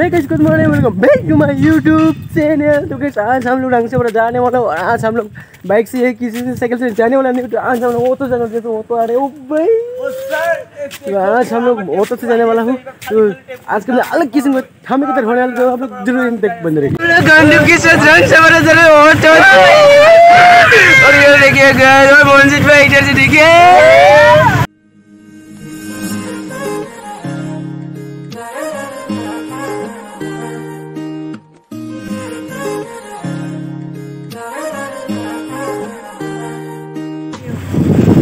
Hey guys, good morning. Welcome back to my YouTube channel. तो guys, आज हम लोग रंग बड़ा जाने वाला और आज हम लोग बाइक से या किसी से साइकिल से जाने वाला नहीं तो आज हम लोग ऑटो जाने तो ऑटो आ रहे ओ भाई। तो आज हम लोग ऑटो से जाने वाला हूँ। तो आज के अलग किस्म का हमें किधर होने वाला आप लोग ज़रूर देख बंद रहिए गंदू के साथ रंग से बड़ा जरा ऑटो और ये देखिए गाइस और मोहनजीत भाई इधर से देखिए।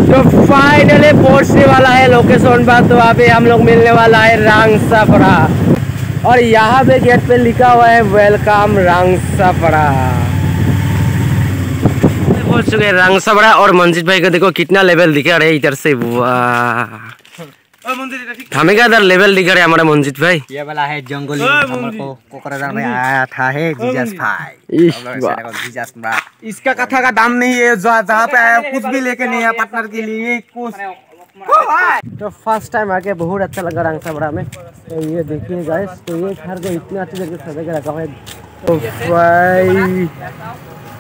तो फाइनली पहुँचने वाला है लोकेशन पर तो वहाँ पे हम लोग मिलने वाला है रांगसापड़ा। और यहाँ पे गेट पे लिखा हुआ है वेलकम रांगसापड़ा। पहुँच चुके हैं रांगसापड़ा और मंजित भाई को देखो कितना लेवल दिखा रहे इधर से। वाह। हमें क्या इधर लेवल दिखा रहे हमारा मंजित भाई ये वाला है जंगली हमारे को कोकराझार में आया था है जीजस भाई जीजस भाई। इसका कथा का दाम नहीं है जहाँ जहाँ पे आया कुछ भी लेके नहीं आया पार्टनर के लिए कुछ तो फ़र्स्ट टाइम आके बहुत अच्छा लगा रांगसापड़ा में तो ये देखिए गाइस तो ये घर को इतना अच्छे तरीके से सजा के रखा हुआ है तो भाई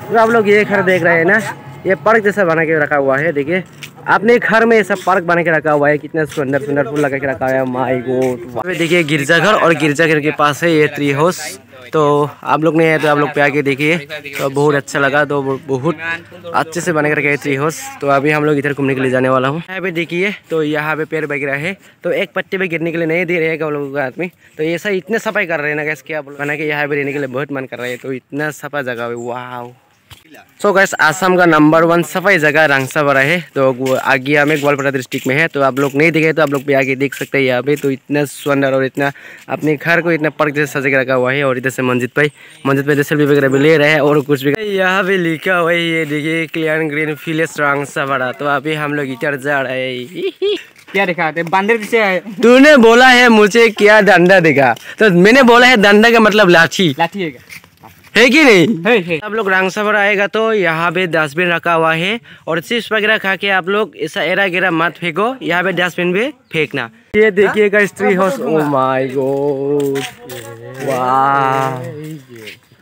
तो आप लोग ये घर देख रहे हैं ना ये पार्क जैसा बना के रखा हुआ है देखिए आपने घर में ऐसा पार्क बना के रखा हुआ है, कितना सुंदर सुंदर फूल लगा के रखा हुआ है माई गॉड देखिए गिरजाघर और गिरजाघर के पास है ये ट्री हाउस तो आप लोग ने तो आप लोग पे आके देखिए। तो बहुत अच्छा लगा तो बहुत अच्छे से बना के रखा है ट्री हाउस तो अभी हम लोग इधर घूमने के लिए जाने वाला हूँ। यहाँ पे देखिए तो यहाँ पे पेड़ वगैरह है। तो एक पत्ते पे गिरने के लिए नहीं दे रहे हैं लोगों का आदमी। तो ऐसा इतने सफ़ाई कर रहे हैं ना कैसे क्या बना के यहाँ पे रहने के लिए बहुत मन कर रहा है। तो इतना सफ़ा जगह वाह सो गैस आसाम का नंबर वन सफ़ाई जगह रांगसावाड़ा है तो वो आगिया में ग्वालपाड़ा डिस्ट्रिक्ट में है. तो आप लोग नहीं दिखे तो आप लोग भी आगे देख सकते हैं. यहाँ पे तो इतना सुंदर और इतना अपने घर को इतना पर्क जैसे सजा के रखा हुआ है और इधर से मंजित भाई मंजित भाई सेल्फी वगैरह भी ले रहे हैं और कुछ भी यहाँ पे लिखा हुआ है, ये देखिए क्लियर ग्रीन फिलेस रांगसावाड़ा तो अभी हम लोग इधर जा रहे हैं. क्या दिखाते बंदर से तूने बोला है मुझे क्या डंडा दिखा? तो मैंने बोला है डंडा का मतलब लाठी। लाठी है? है कि नहीं? है है। आप लोग रांगसावर आएगा तो यहाँ पे डस्टबिन रखा हुआ है और चिप्स वगैरह खा के आप लोग ऐसा एरा गिरा मत फेंको यहाँ पे डस्टबिन भी फेंकना। ये देखिएगा स्ट्री हाउस ओ माय गॉड वाह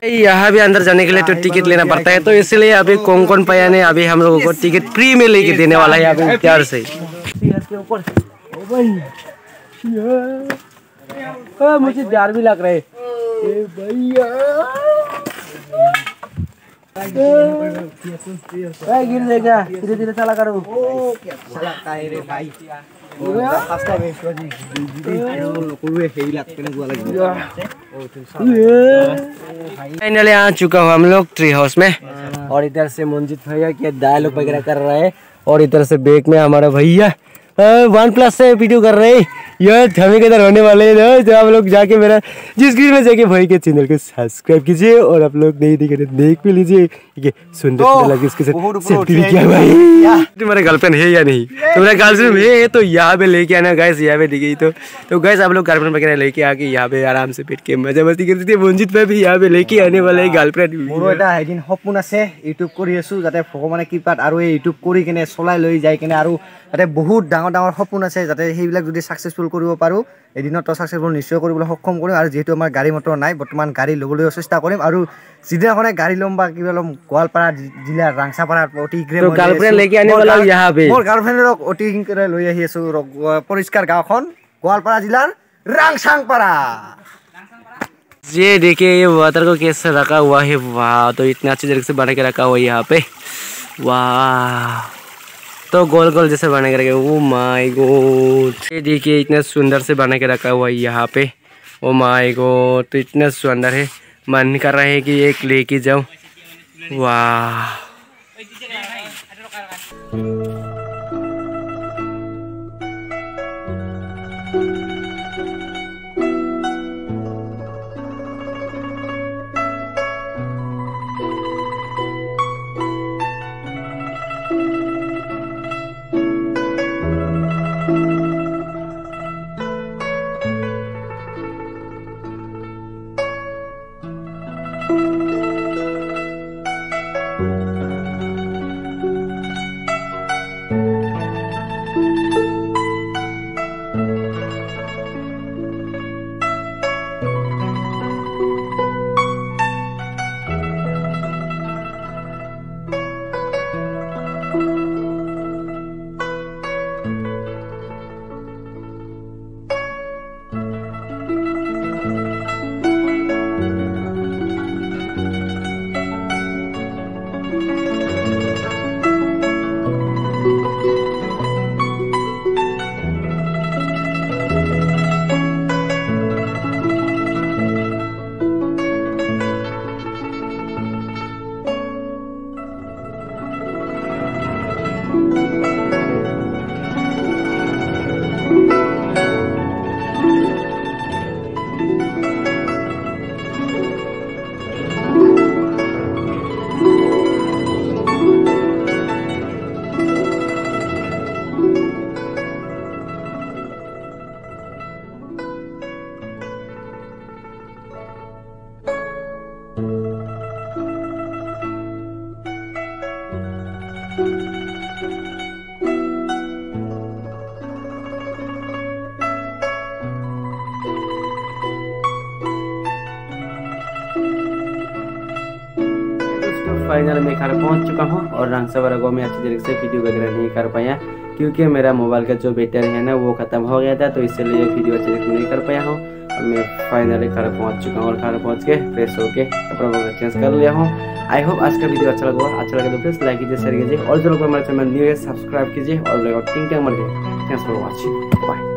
यहाँ भी अंदर जाने के लिए तो टिकट लेना पड़ता है तो इसलिए अभी कौन कौन पाया ने अभी हम लोगों को टिकट फ्री में लेके देने वाला है पे प्यार से। ऊपर ओ भाई हाँ, मुझे प्यार भी लग रहा है। भैया। ए गिर धीरे धीरे चला करो फाइनली आ चुका हूँ हम लोग ट्री हाउस में। और इधर से मंजित भैया के डायलॉग वगैरह कर रहे हैं। और इधर से बेग में हमारा भैया। वन प्लस से वीडियो कर रहे हैं यार हमें किधर होने वाले हैं ना, तो आप लोग जाके मेरा जिस स्क्रीन में जाके भाई के चैनल को सब्सक्राइब कीजिए और आप लोग नहीं देखे तो देख भी लीजिए ठीक है सुंदर सुंदर लगे इसके बहुत साथ ऊपर सेल्फी भी उठे किया हैं। भाई तुम्हारा गर्लफ्रेंड है या नहीं तुम्हारा गर्लफ्रेंड है तो यहाँ पे लेके आना गैस यहाँ पे दिखी तो तो गैस आप लोग गर्लफ्रेंड वगैरह लेके आके यहाँ पे आराम से बैठ के मजा मस्ती करते थे मंजित भाई भी यहाँ पे लेके आने वाला है गर्लफ्रेंड মোৰো এটা এদিন সপোন আছে ইউটিউব কৰি আছোঁ যাতে ভগৱানে কৃপাত আৰু এই ইউটিউব কৰি কিনে চলাই লৈ যাই কিনে আৰু যাতে বহুত ডাঙৰ ডাঙৰ সপোন আছে যাতে সেইবিলাক যদি ছাকচেছফুল কৰিব পাৰোঁ এদিনত ছাকচেছফুল নিশ্চয় কৰিবলৈ সক্ষম কৰিম আৰু যিহেতু আমাৰ গাড়ী মটৰ নাই বৰ্তমান গাড়ী ল'বলৈও চেষ্টা কৰিম আৰু যিদিনাখনে গাড়ী ল'ম বা কিবা ল'ম গোৱালপাৰা জি- জিলাৰ ৰাংচাপাৰাত অতি শীঘ্ৰে তো মই লৈ গাৰ্লফ্ৰেণ্ড আছোঁ। লেকে আনে মোৰ वाला গাৰ্ল- यहाँ पे মোৰ গাৰ্লফ্ৰেণ্ডক অতি শীঘ্ৰে লৈ আহি আছোঁ ৰ- পৰিষ্কাৰ গাঁওখন গোৱালপাৰা জিলাৰ ৰাংচাংপাৰা ये देखिए ये वाटर को कैसे रखा हुआ है वाह तो इतना अच्छी तरीके से बना के रखा हुआ है यहाँ पे वाह तो गोल गोल जैसे बना के रखे ओ माई गो ये देखिए, इतना सुंदर से बना के रखा हुआ है यहाँ पे। वो माय गो तो इतना सुंदर है। मन कर रहा है कि एक लेके जाऊँ। वाह। फाइनल में घर पहुँच चुका हूँ और रंगसवारा गाँव में अच्छी तरीके से वीडियो वगैरह नहीं कर पाया, क्योंकि मेरा मोबाइल का जो बैटरी है ना, वो ख़त्म हो गया था तो इसलिए वीडियो अच्छी तरीके नहीं कर पाया हूँ। और मैं फाइनली घर पहुँच चुका हूँ और घर पहुँच के फ्रेश होके कपड़ा वगैरह चेंज कर लिया हूँ। आई होप आज का वीडियो अच्छा लगा अच्छा लगे तो प्लीज़ लाइक कीजिए शेयर कीजिए और जो लोग हमारे चैनल न्यू है सब्सक्राइब कीजिए और टिंग टिंग मर थैंक्स फॉर वॉचिंग बाय